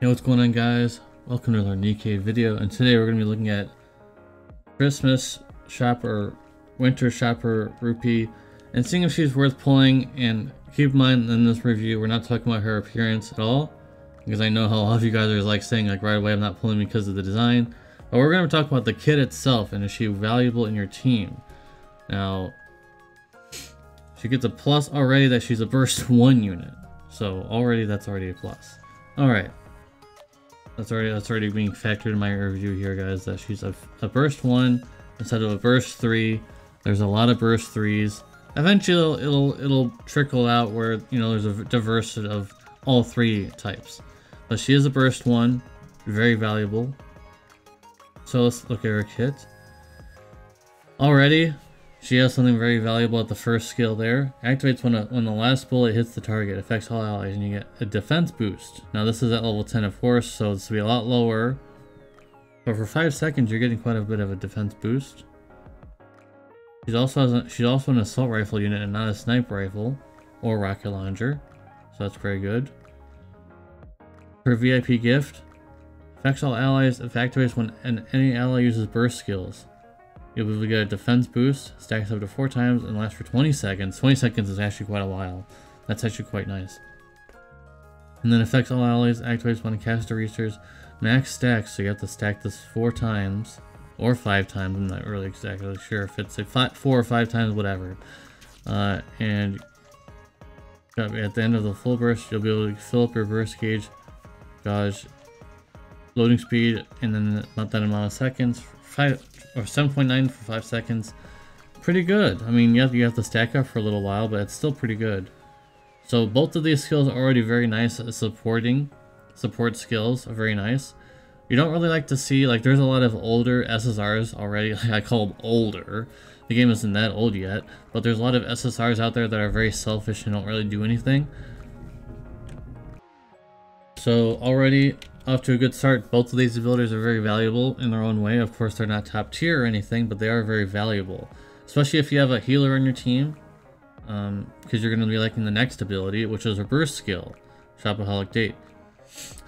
Hey, what's going on guys? Welcome to another Nikke video, and today we're going to be looking at Christmas shopper, winter shopper rupee, and seeing if she's worth pulling, and keep in mind in this review, we're not talking about her appearance at all, because I know how a lot of you guys are like saying like right away I'm not pulling because of the design, but we're going to talk about the kit itself, and is she valuable in your team? Now, she gets a plus already that she's a burst 1 unit, so already that's already a plus. Alright, that's already that's already being factored in my review here, guys. That she's a, a burst one instead of a burst three. There's a lot of burst threes. Eventually, it'll it'll, it'll trickle out where you know there's a diversity of all three types. But she is a burst one, very valuable. So let's look at her kit. Already, she has something very valuable at the first skill there. Activates when, a, when the last bullet hits the target. Affects all allies and you get a defense boost. Now this is at level 10 of course, so it's to be a lot lower. But for 5 seconds you're getting quite a bit of a defense boost. She's also a, she's also an assault rifle unit and not a sniper rifle or rocket launcher. So that's very good. Her VIP gift. Affects all allies if activates when any ally uses burst skills. You'll be able to get a defense boost, stacks up to 4 times, and lasts for 20 seconds. 20 seconds is actually quite a while. That's actually quite nice. And then affects all allies, activates when a caster reaches max stacks, so you have to stack this 4 times. Or 5 times, I'm not really exactly sure if it's like five, 4 or 5 times, whatever. Uh, and at the end of the full burst, you'll be able to fill up your burst gauge, gauge, loading speed, and then about that amount of seconds. Five, or 7.9 for 5 seconds. Pretty good. I mean, you have, you have to stack up for a little while, but it's still pretty good. So both of these skills are already very nice supporting. Support skills are very nice. You don't really like to see, like there's a lot of older SSRs already, like I call them older. The game isn't that old yet, but there's a lot of SSRs out there that are very selfish and don't really do anything. So already off to a good start. Both of these abilities are very valuable in their own way. Of course, they're not top tier or anything, but they are very valuable. Especially if you have a healer on your team, because um, you're going to be liking the next ability, which is her burst skill, Shopaholic Date.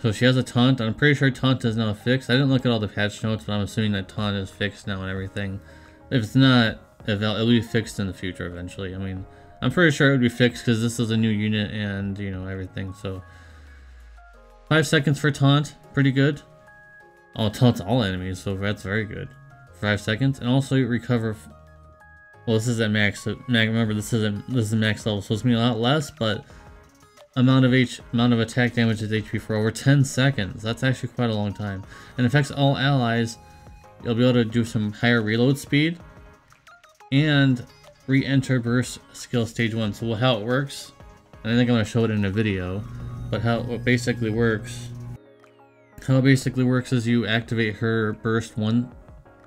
So she has a taunt. I'm pretty sure taunt is now fixed. I didn't look at all the patch notes, but I'm assuming that taunt is fixed now and everything. If it's not, it'll be fixed in the future eventually. I mean, I'm pretty sure it would be fixed because this is a new unit and, you know, everything. So Five seconds for taunt, pretty good. Oh, taunts all enemies, so that's very good. Five seconds, and also you recover. Well, this is at max. So, remember, this is at, this is max level, so it's gonna be a lot less, but amount of H amount of attack damage is HP for over 10 seconds. That's actually quite a long time, and affects all allies. You'll be able to do some higher reload speed, and re-enter burst skill stage one. So how it works, and I think I'm gonna show it in a video. But how it basically works, how it basically works is you activate her burst one.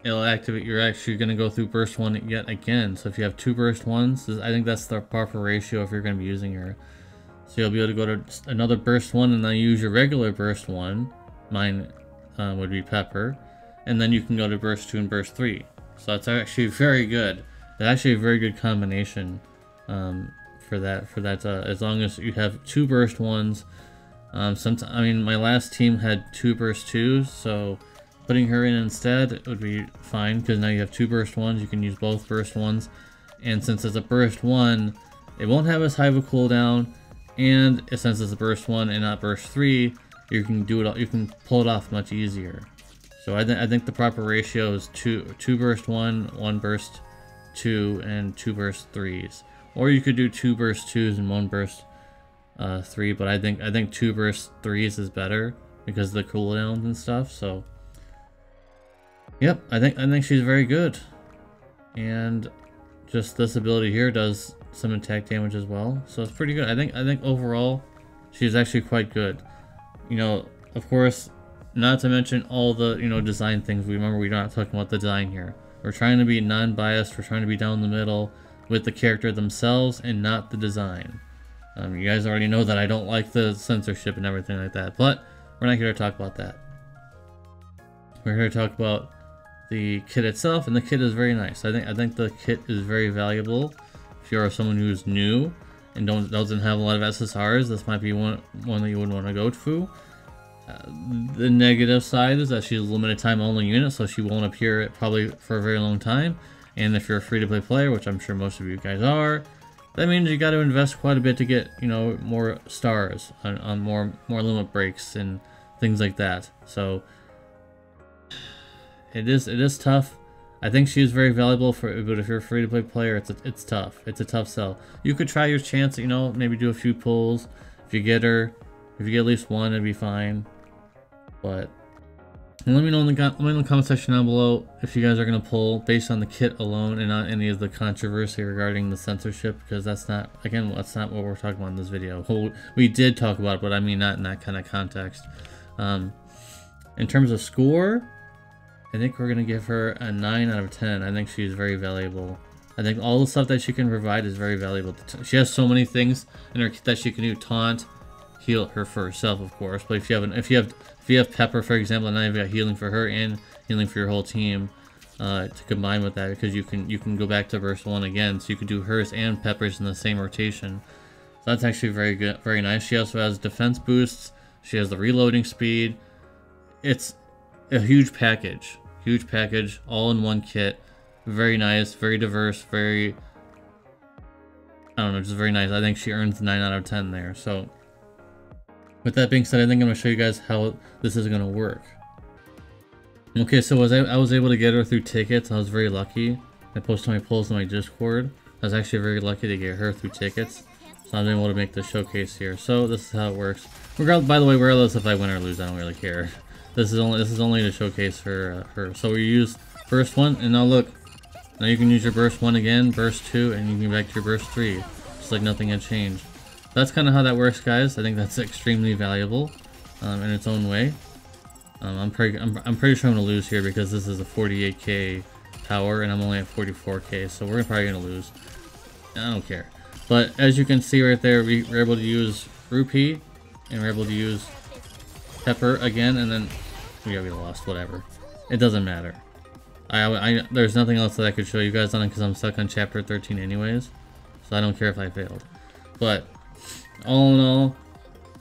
It'll activate. You're actually going to go through burst one yet again. So if you have two burst ones, I think that's the proper ratio if you're going to be using her. So you'll be able to go to another burst one and then use your regular burst one. Mine uh, would be Pepper. And then you can go to burst two and burst three. So that's actually very good. That's actually a very good combination. Um, for that for that uh, as long as you have two burst ones. Um, sometimes I mean my last team had two burst twos so putting her in instead would be fine because now you have two burst ones you can use both burst ones. And since it's a burst one it won't have as high of a cooldown. And since it's a burst one and not burst three you can do it you can pull it off much easier. So I, th I think the proper ratio is two two burst one one burst two and two burst threes or you could do two burst twos and one burst uh, three, but I think I think two burst threes is better because of the cooldowns and stuff. So, yep, I think I think she's very good, and just this ability here does some attack damage as well. So it's pretty good. I think I think overall, she's actually quite good. You know, of course, not to mention all the you know design things. We remember we're not talking about the design here. We're trying to be non-biased. We're trying to be down the middle with the character themselves and not the design. Um, you guys already know that I don't like the censorship and everything like that, but we're not here to talk about that. We're here to talk about the kit itself, and the kit is very nice. I think I think the kit is very valuable. If you're someone who's new and don't doesn't have a lot of SSRs, this might be one one that you would want to go to. Uh, the negative side is that she's a limited time only unit, so she won't appear probably for a very long time. And if you're a free-to-play player, which I'm sure most of you guys are, that means you got to invest quite a bit to get you know more stars on, on more more limit breaks and things like that. So it is it is tough. I think she is very valuable for, but if you're a free-to-play player, it's a, it's tough. It's a tough sell. You could try your chance, you know, maybe do a few pulls. If you get her, if you get at least one, it'd be fine. But let me know in the let me know in the comment section down below if you guys are gonna pull based on the kit alone and not any of the controversy regarding the censorship because that's not again that's not what we're talking about in this video. We did talk about it, but I mean not in that kind of context. Um, in terms of score, I think we're gonna give her a 9 out of 10. I think she's very valuable. I think all the stuff that she can provide is very valuable. She has so many things in her kit that she can do taunt, heal her for herself, of course. But if you have an, if you have if you have Pepper, for example, and now you've got healing for her and healing for your whole team uh, to combine with that because you can you can go back to burst one again, so you can do hers and Pepper's in the same rotation. So that's actually very good, very nice. She also has defense boosts. She has the reloading speed. It's a huge package, huge package, all in one kit. Very nice, very diverse, very I don't know, just very nice. I think she earns 9 out of 10 there. So with that being said, I think I'm going to show you guys how this is going to work. Okay, so as I, I was able to get her through tickets, I was very lucky. I posted my polls in my Discord. I was actually very lucky to get her through tickets. So I'm able to make the showcase here. So this is how it works. Regardless, by the way, regardless if I win or lose, I don't really care. This is only this is only to showcase her. Uh, her. So we use burst one, and now look. Now you can use your burst one again, burst two, and you can go back to your burst three. Just like nothing had changed that's kind of how that works, guys. I think that's extremely valuable um, in its own way. Um, I'm, pretty, I'm, I'm, pretty sure I'm going to lose here because this is a 48k power and I'm only at 44k, so we're probably going to lose. I don't care. But as you can see right there, we were able to use Rupee and we're able to use Pepper again, and then we got lost, whatever. It doesn't matter. I, I, there's nothing else that I could show you guys on it because I'm stuck on chapter 13 anyways, so I don't care if I failed. But all in all,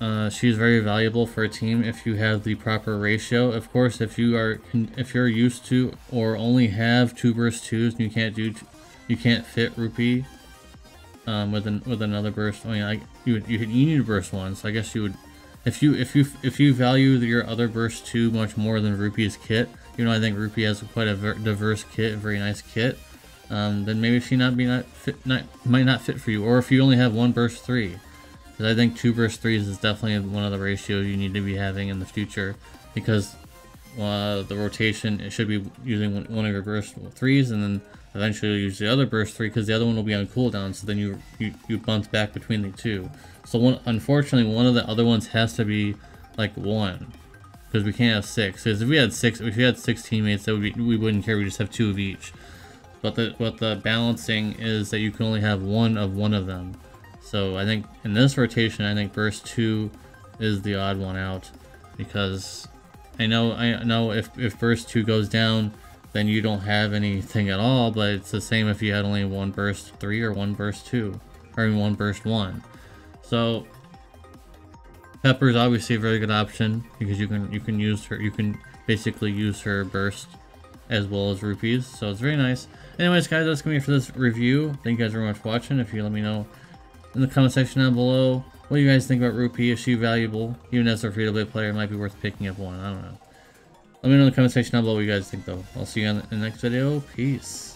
uh, she's very valuable for a team if you have the proper ratio. Of course, if you are if you're used to or only have two burst twos and you can't do you can't fit rupee um, with an with another burst. I mean, like you you you need to burst one. So I guess you would if you if you if you value your other burst two much more than rupee's kit. You know, I think rupee has quite a diverse kit, a very nice kit. Um, then maybe she not be not fit not might not fit for you. Or if you only have one burst three. Because I think 2 burst 3s is definitely one of the ratios you need to be having in the future. Because uh, the rotation, it should be using one of your burst 3s and then eventually use the other burst 3 because the other one will be on cooldown. So then you, you, you bounce back between the two. So one, unfortunately, one of the other ones has to be like 1. Because we can't have 6. Because if we had 6 if we had 6 teammates, that would be, we wouldn't care. We just have 2 of each. But the, what the balancing is that you can only have one of one of them. So I think in this rotation, I think burst 2 is the odd one out because I know I know if, if burst 2 goes down, then you don't have anything at all, but it's the same if you had only one burst 3 or one burst 2, or one burst 1. So Pepper is obviously a very good option because you can you can use her you can basically use her burst as well as rupees, so it's very nice. Anyways, guys, that's gonna be for this review. Thank you guys very much for watching. If you let me know in the comment section down below what do you guys think about Rupee. Is she valuable? Even as a free-to-play player, it might be worth picking up one. I don't know. Let me know in the comment section down below what you guys think, though. I'll see you in the next video. Peace.